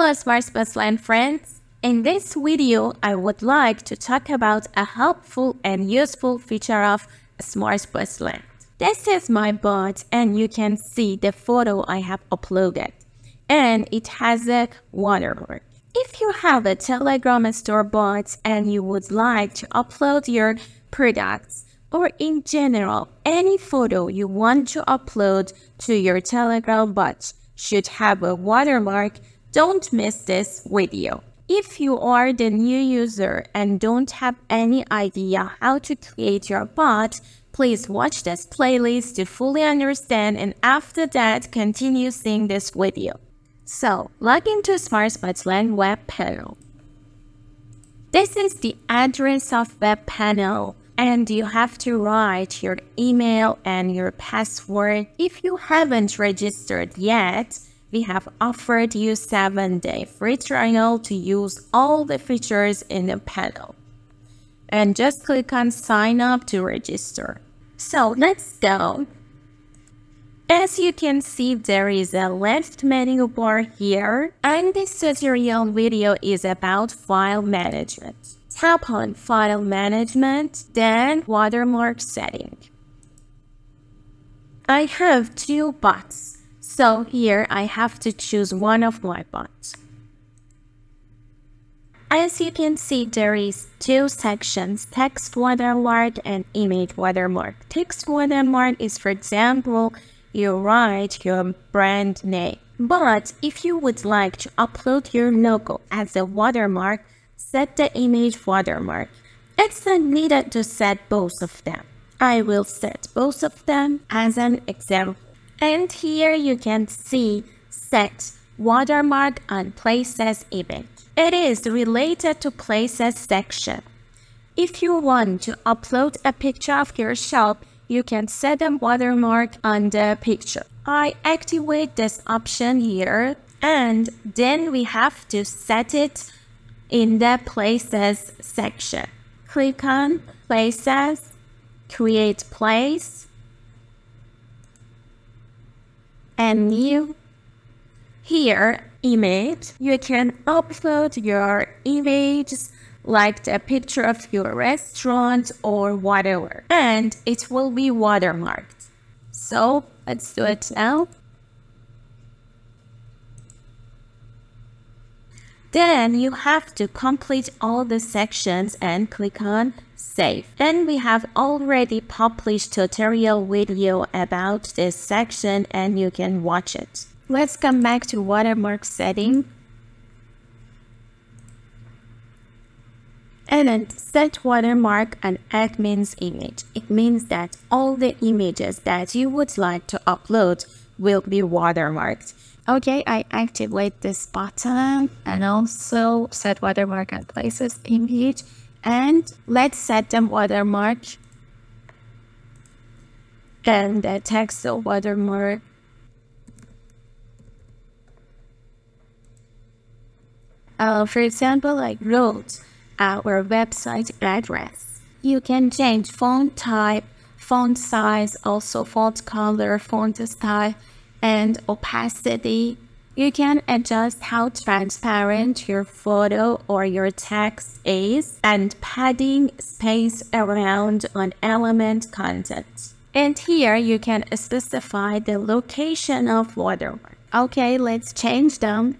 Hello Smart Land friends! In this video, I would like to talk about a helpful and useful feature of Smart Land. This is my bot and you can see the photo I have uploaded. And it has a watermark. If you have a Telegram store bot and you would like to upload your products or in general any photo you want to upload to your Telegram bot should have a watermark don't miss this video. If you are the new user and don't have any idea how to create your bot, please watch this playlist to fully understand and after that continue seeing this video. So, log into SmartBotsLand web panel. This is the address of web panel and you have to write your email and your password. If you haven't registered yet, we have offered you 7-day free trial to use all the features in the panel. And just click on sign up to register. So let's go. As you can see, there is a left menu bar here, and this tutorial video is about file management. Tap on File Management, then Watermark Setting. I have two bots so here I have to choose one of my bots. As you can see, there is two sections, text watermark and image watermark. Text watermark is, for example, you write your brand name. But if you would like to upload your logo as a watermark, set the image watermark. It's not needed to set both of them. I will set both of them as an example. And here you can see set watermark on places image. It is related to places section. If you want to upload a picture of your shop, you can set a watermark on the picture. I activate this option here and then we have to set it in the places section. Click on places, create place, and new. Here, image, you can upload your images like the picture of your restaurant or whatever, and it will be watermarked. So let's do it now. Then you have to complete all the sections and click on save. Then we have already published tutorial video about this section and you can watch it. Let's come back to watermark setting. And then set watermark on admin's image. It means that all the images that you would like to upload will be watermarked. Okay, I activate this button and also set watermark on places image and let's set them watermark and the text watermark. Uh, for example I wrote our website address. You can change font type font size also font color font style and opacity you can adjust how transparent your photo or your text is and padding space around on element content. And here you can specify the location of watermark. Okay, let's change them.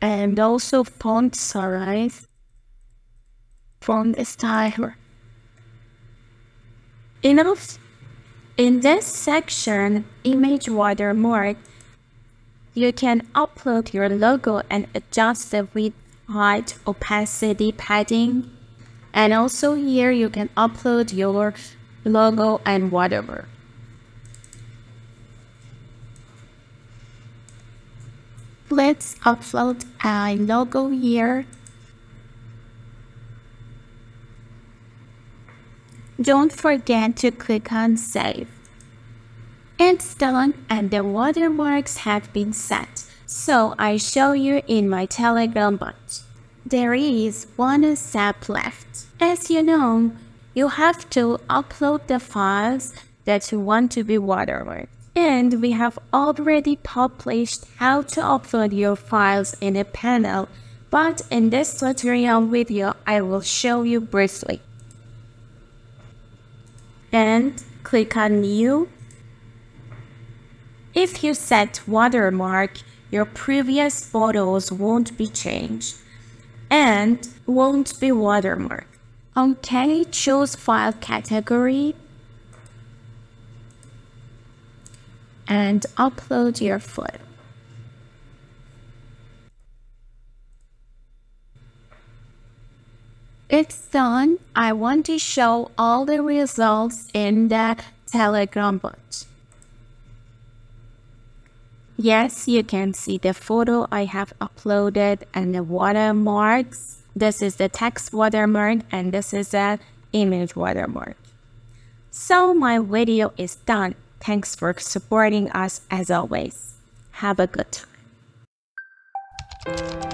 And also font size, font style. Enough. In this section, image watermark, you can upload your logo and adjust the width, height, opacity, padding. And also here you can upload your logo and whatever. Let's upload a logo here. Don't forget to click on save. It's done and the watermarks have been set. So I show you in my Telegram bot. There is one step left. As you know, you have to upload the files that you want to be watermarked. And we have already published how to upload your files in a panel, but in this tutorial video, I will show you briefly. And click on New. If you set watermark, your previous photos won't be changed and won't be watermarked. Okay, choose file category and upload your photo. It's done. I want to show all the results in the Telegram bot. Yes, you can see the photo I have uploaded and the watermarks. This is the text watermark and this is the image watermark. So my video is done. Thanks for supporting us as always. Have a good time.